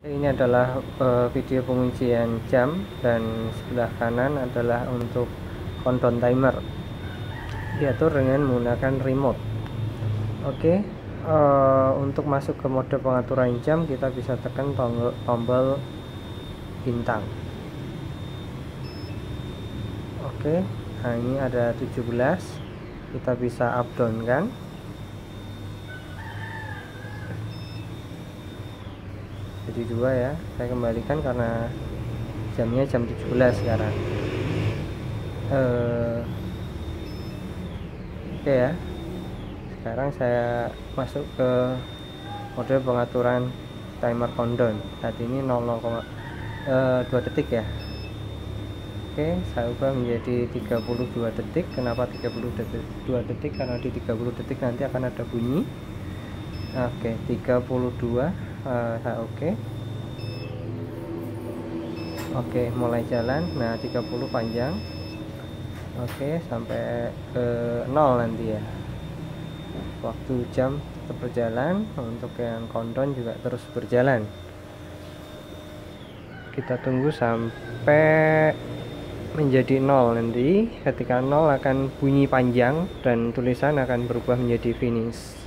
ini adalah uh, video penguncian jam dan sebelah kanan adalah untuk countdown timer diatur dengan menggunakan remote oke okay. uh, eh, untuk masuk ke mode pengaturan jam kita bisa tekan tombol, tombol bintang oke okay. nah ini ada 17 kita bisa up kan jadi dua ya saya kembalikan karena jamnya jam 17 sekarang. Uh, oke okay ya. Sekarang saya masuk ke mode pengaturan timer countdown saat ini 00, uh, 2 detik ya. Oke saya ubah menjadi 32 detik. Kenapa 32 detik 2 detik? Karena di 30 detik nanti akan ada bunyi. Oke 32 uh, oke. Okay. oke okay, mulai jalan. Nah 30 panjang. Oke okay, sampai ke 0 nanti ya. Waktu jam tetap berjalan untuk yang countdown juga terus berjalan. Kita tunggu sampai menjadi 0 nanti. Ketika 0 akan bunyi panjang dan tulisan akan berubah menjadi finish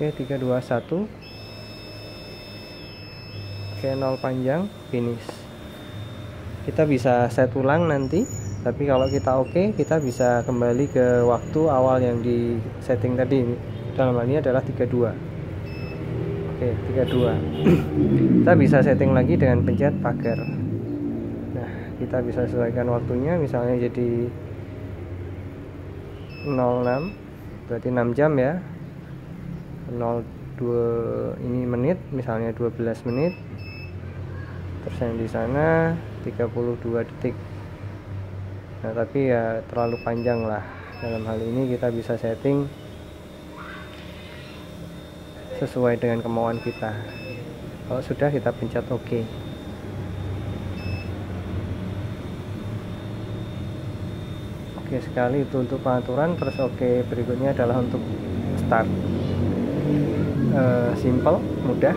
Oke 321 Oke 0 panjang finish. Kita bisa set ulang nanti tapi kalau kita oke okay, kita bisa kembali ke waktu awal yang di setting tadi. Dalam hal ini adalah 32 oke 32 kita bisa setting lagi dengan pencet pagar. Nah kita bisa sesuaikan waktunya misalnya jadi 06 berarti 6 jam ya 02 ini menit misalnya 12 menit. Terus yang di sana 32 detik. Nah tapi ya terlalu panjang lah. Dalam hal ini kita bisa setting sesuai dengan kemauan kita. Kalau sudah kita pencet OK. Oke sekali itu untuk pengaturan terus oke berikutnya adalah untuk start uh, simple mudah.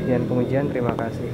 Sekian pengujian terima kasih